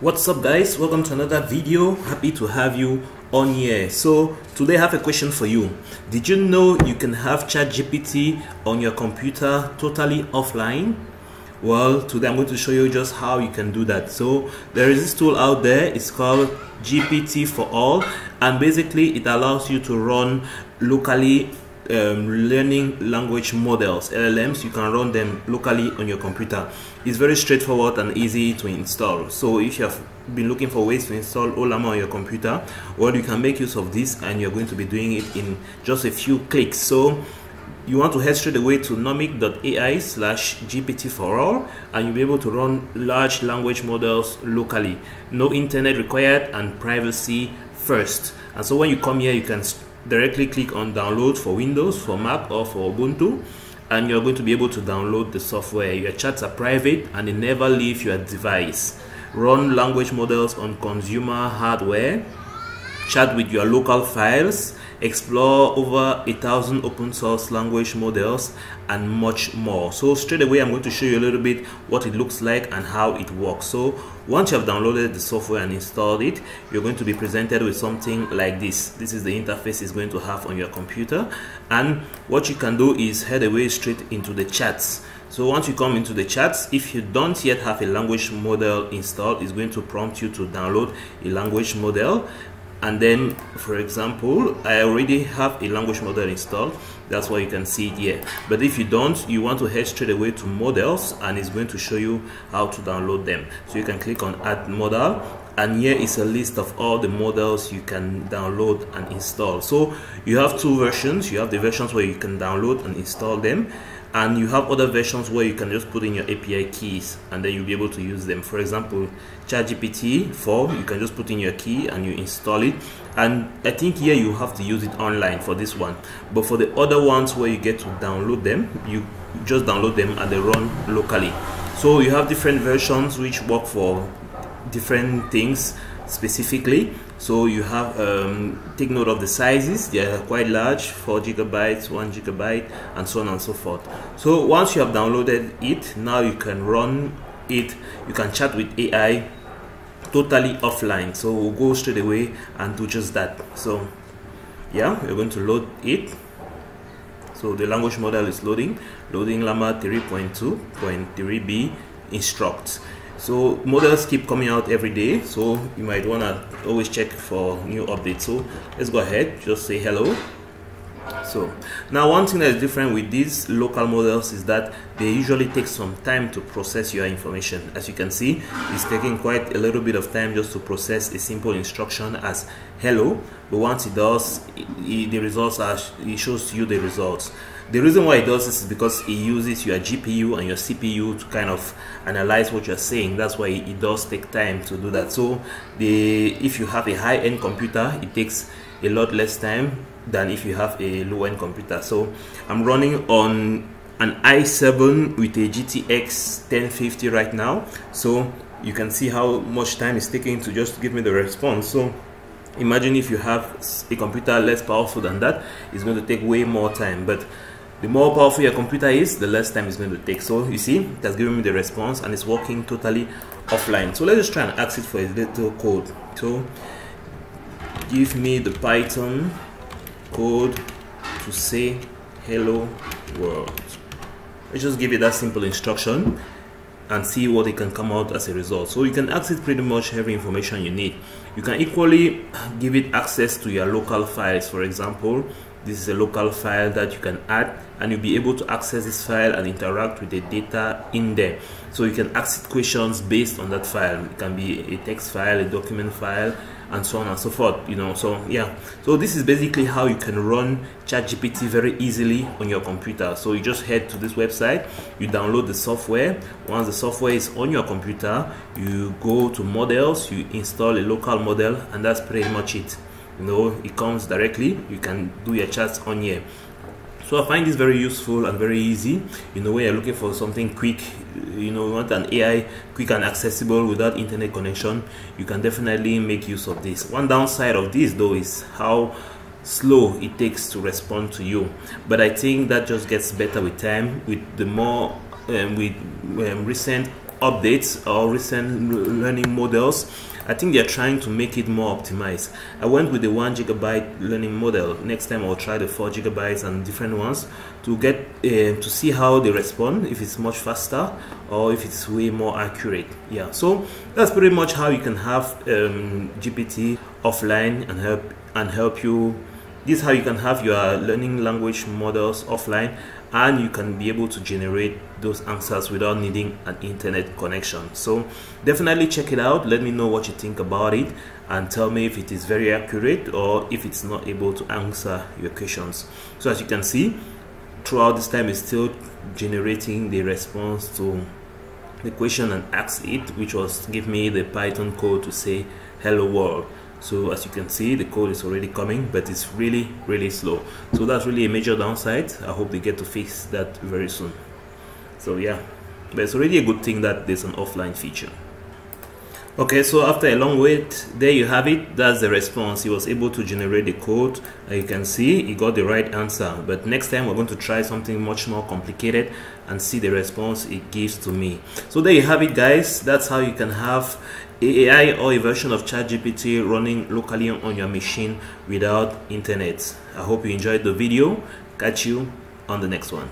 What's up guys? Welcome to another video. Happy to have you on here. So today I have a question for you. Did you know you can have ChatGPT on your computer totally offline? Well, today I'm going to show you just how you can do that. So there is this tool out there. It's called GPT4All and basically it allows you to run locally um, learning language models LLMs you can run them locally on your computer. It's very straightforward and easy to install. So if you have been looking for ways to install Ollama on your computer well you can make use of this and you're going to be doing it in just a few clicks. So you want to head straight away to nomic.ai slash gpt4all and you'll be able to run large language models locally. No internet required and privacy first. And so when you come here you can directly click on download for Windows, for Mac or for Ubuntu and you're going to be able to download the software. Your chats are private and they never leave your device. Run language models on consumer hardware. Chat with your local files explore over a thousand open source language models and much more. So straight away i'm going to show you a little bit what it looks like and how it works. So once you have downloaded the software and installed it you're going to be presented with something like this. This is the interface it's going to have on your computer. And what you can do is head away straight into the chats. So once you come into the chats, if you don't yet have a language model installed, it's going to prompt you to download a language model and then for example I already have a language model installed. That's why you can see it here. But if you don't you want to head straight away to models and it's going to show you how to download them. So you can click on add model and here is a list of all the models you can download and install. So you have two versions. You have the versions where you can download and install them and you have other versions where you can just put in your API keys and then you'll be able to use them. For example, ChatGPT 4, you can just put in your key and you install it. And I think here you have to use it online for this one. But for the other ones where you get to download them, you just download them and they run locally. So you have different versions which work for different things specifically so you have um, take note of the sizes. They are quite large 4 gigabytes 1 gigabyte and so on and so forth. So once you have downloaded it now you can run it. You can chat with AI totally offline. So we'll go straight away and do just that. So yeah we're going to load it. So the language model is loading. Loading llama 3.2.3b instructs so models keep coming out every day so you might want to always check for new updates. So let's go ahead just say hello. So now one thing that is different with these local models is that they usually take some time to process your information. As you can see it's taking quite a little bit of time just to process a simple instruction as hello but once it does it, it, the results are it shows you the results the reason why it does this is because it uses your GPU and your CPU to kind of analyze what you're saying. That's why it does take time to do that. So the if you have a high-end computer, it takes a lot less time than if you have a low-end computer. So I'm running on an i7 with a GTX 1050 right now. So you can see how much time it's taking to just give me the response. So imagine if you have a computer less powerful than that, it's going to take way more time. But the more powerful your computer is, the less time it's going to take. So you see, it has given me the response and it's working totally offline. So let's just try and ask it for a little code. So give me the Python code to say hello world. Let's just give it that simple instruction and see what it can come out as a result. So you can access pretty much every information you need. You can equally give it access to your local files. For example, this is a local file that you can add and you'll be able to access this file and interact with the data in there so you can ask questions based on that file it can be a text file a document file and so on and so forth you know so yeah. So this is basically how you can run ChatGPT very easily on your computer. So you just head to this website you download the software. Once the software is on your computer you go to models you install a local model and that's pretty much it. You know it comes directly. You can do your chats on here so I find this very useful and very easy. You know when you're looking for something quick you know want an AI quick and accessible without internet connection you can definitely make use of this. One downside of this though is how slow it takes to respond to you. But I think that just gets better with time with the more um, with um, recent updates or recent learning models I think they're trying to make it more optimized. I went with the one gigabyte learning model. Next time I'll try the four gigabytes and different ones to get uh, to see how they respond. If it's much faster or if it's way more accurate. Yeah. So that's pretty much how you can have um, GPT offline and help and help you. This is how you can have your learning language models offline and you can be able to generate those answers without needing an internet connection. So definitely check it out. Let me know what you think about it and tell me if it is very accurate or if it's not able to answer your questions. So as you can see throughout this time it's still generating the response to the question and ask it which was give me the python code to say hello world so as you can see the code is already coming but it's really really slow. So that's really a major downside. I hope they get to fix that very soon. So yeah. But it's already a good thing that there's an offline feature okay so after a long wait there you have it that's the response he was able to generate the code you can see he got the right answer but next time we're going to try something much more complicated and see the response it gives to me so there you have it guys that's how you can have AI or a version of ChatGPT running locally on your machine without internet. I hope you enjoyed the video. Catch you on the next one.